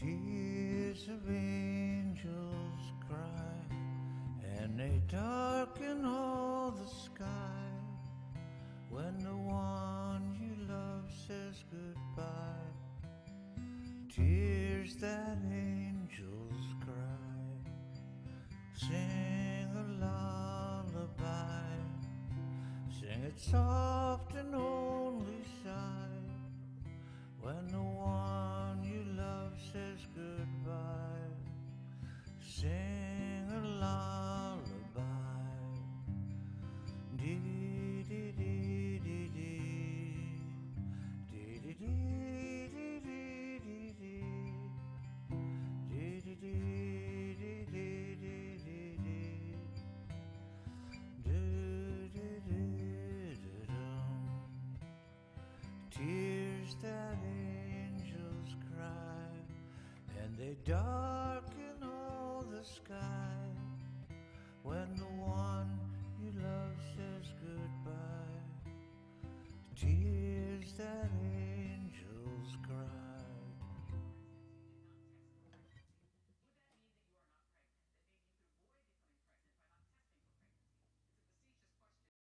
Tears of angels cry, and they darken all the sky when the one you love says goodbye. Tears that angels cry, sing a lullaby, sing it soft and only Sing a lullaby. Dee dee dee dee dee. Dee dee dee dee dee dee dee. Dee dee dee dee dee dee dee. Tears that angels cry, and they darken sky